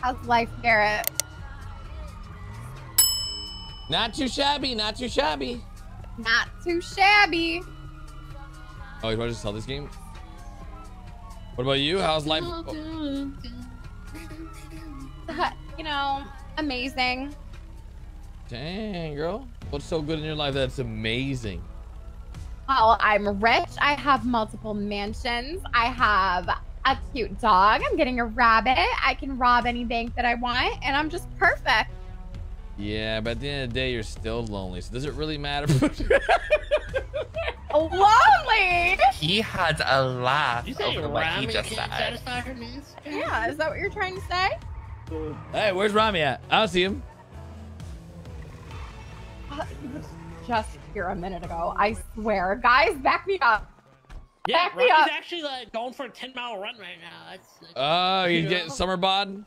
How's life, Garrett? Not too shabby, not too shabby. Not too shabby. Oh, you want to just sell this game? What about you? How's life? Oh, you know, amazing. dang, girl. What's so good in your life that's amazing? Well, I'm rich. I have multiple mansions. I have a cute dog. I'm getting a rabbit. I can rob any bank that I want, and I'm just perfect. Yeah, but at the end of the day, you're still lonely. So does it really matter? Lonely? He had a laugh You say over what he just can't said. satisfy her needs? Yeah, is that what you're trying to say? hey, where's Ramee at? I don't see him. Uh, he was just here a minute ago. I swear. Guys, back me up. Yeah, Back Rocky's actually like going for a 10 mile run right now. That's, that's Oh, you Yeah. get summer bod?